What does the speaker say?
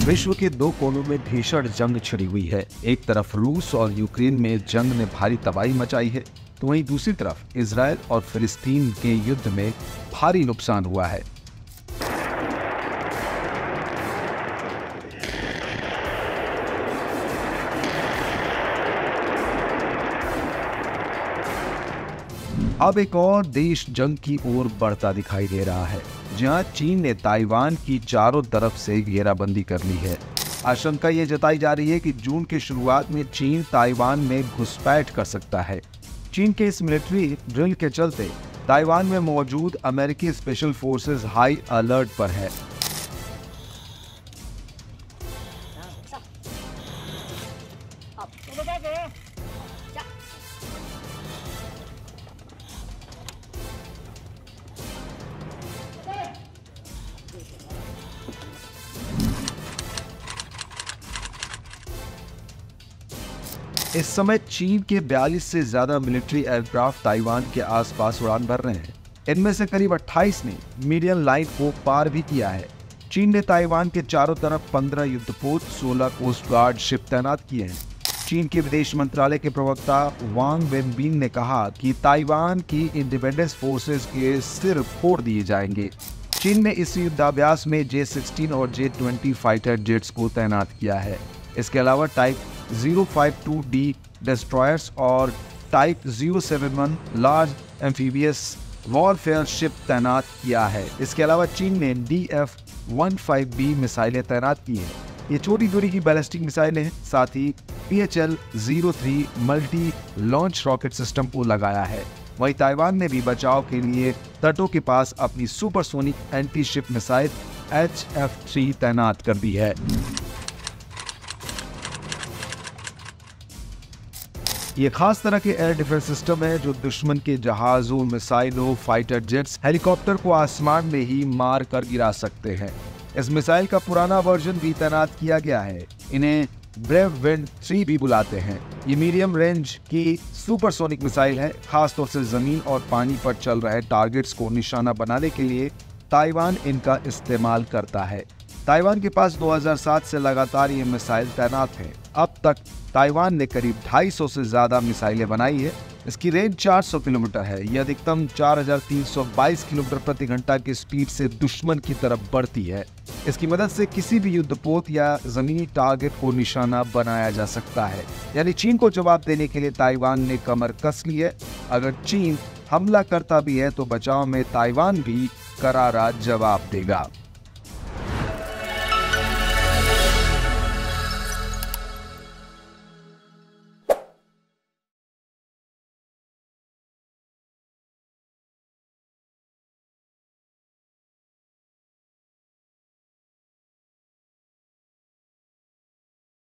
विश्व के दो कोनों में भीषण जंग छिड़ी हुई है। एक तरफ़ रूस और यूक्रेन में जंग ने भारी तबाही मचाई है तो वहीं दूसरी तरफ़ इसराइल और फिलिस्तीन के युद्ध में भारी नुकसान हुआ है। अब एक और देश जंग की ओर बढ़ता दिखाई दे रहा है, जहाँ चीन ने ताइवान की चारों तरफ़ से घेराबंदी कर ली है। आशंका ये जताई जा रही है कि जून की शुरुआत में चीन ताइवान में घुसपैठ कर सकता है। चीन के इस मिलिट्री ड्रिल के चलते ताइवान में मौजूद अमेरिकी स्पेशल फोर्सेस हाई अलर्ट पर है। इस समय चीन के 42 से ज़्यादा मिलिट्री एयरक्राफ्ट ताइवान के आसपास उड़ान भर रहे हैं। इनमें से करीब 28 ने मीडियम लाइन को पार भी किया है। चीन ने ताइवान के चारों तरफ़ 15 युद्धपोत 16 कोस्ट गार्ड शिप तैनात किए हैं। चीन के विदेश मंत्रालय के प्रवक्ता वांग वेनबिन ने कहा कि ताइवान की इंडिपेंडेंस फोर्सेस के सिर फोड़ दिए जाएँगे। चीन ने इस युद्धाभ्यास में जे सिक्सटीन और जे ट्वेंटी फाइटर जेट्स को तैनात किया है। इसके अलावा टाइप 052D डिस्ट्रॉयर्स और type 071 large amphibious warfare ship तैनात किया है। इसके अलावा चीन ने D F one five B मिसाइलें तैनात की हैं। ये छोटी दूरी की बैलिस्टिक मिसाइलें हैं, साथ ही P H L zero three multi launch rocket system को लगाया है। वहीं ताइवान ने भी बचाव के लिए तटों के पास अपनी supersonic anti ship missile H F three तैनात कर दी है। ये खास तरह के एयर डिफेंस सिस्टम है जो दुश्मन के जहाजों, मिसाइलों फाइटर जेट्स हेलीकॉप्टर को आसमान में ही मार कर गिरा सकते हैं। इस मिसाइल का पुराना वर्जन भी तैनात किया गया है। इन्हें ब्रेव विंड थ्री भी बुलाते हैं। ये मीडियम रेंज की सुपरसोनिक मिसाइल है, खासतौर से ज़मीन और पानी पर चल रहे टारगेट्स को निशाना बनाने के लिए ताइवान इनका इस्तेमाल करता है। ताइवान के पास 2007 से लगातार ये मिसाइल तैनात है। अब तक ताइवान ने करीब 250 से ज़्यादा मिसाइलें बनाई है। इसकी रेंज 400 किलोमीटर है। यह अधिकतम 4,322 किलोमीटर प्रति घंटा की स्पीड से दुश्मन की तरफ़ बढ़ती है। इसकी मदद से किसी भी युद्धपोत या जमीनी टारगेट को निशाना बनाया जा सकता है। यानी चीन को जवाब देने के लिए ताइवान ने कमर कस ली है। अगर चीन हमला करता भी है तो बचाव में ताइवान भी करारा जवाब देगा।